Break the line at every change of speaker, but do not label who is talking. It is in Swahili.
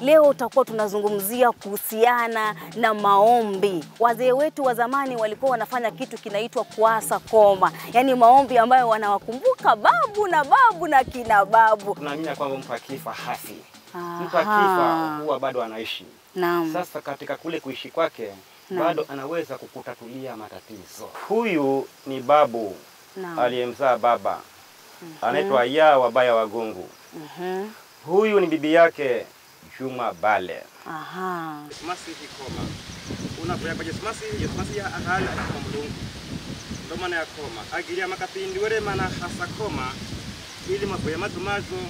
Leo utakuwa tunazungumzia kuhusiana na maombi. Wazee wetu wa zamani walikuwa wanafanya kitu kinaitwa kuasa koma, yaani maombi ambayo wanawakumbuka babu na babu na kina babu.
Tunaamini kwamba mtu akifa hafi, mtu akifa huwa bado anaishi.
Naam.
Sasa katika kule kuishi kwake
Naam.
bado anaweza kukutatulia matatizo. Huyu ni babu aliyemzaa baba, anaitwa ya wabaya wagungu.
Mhm.
Huyu ni bibi yake Juma Bale.
Aha.
Masihi koma kwa Yesu Masihi Yesu Masihi ahali akoma mulungu ndo maana ya koma agiria makapindi were mana hasa koma ili mavuya mazumazu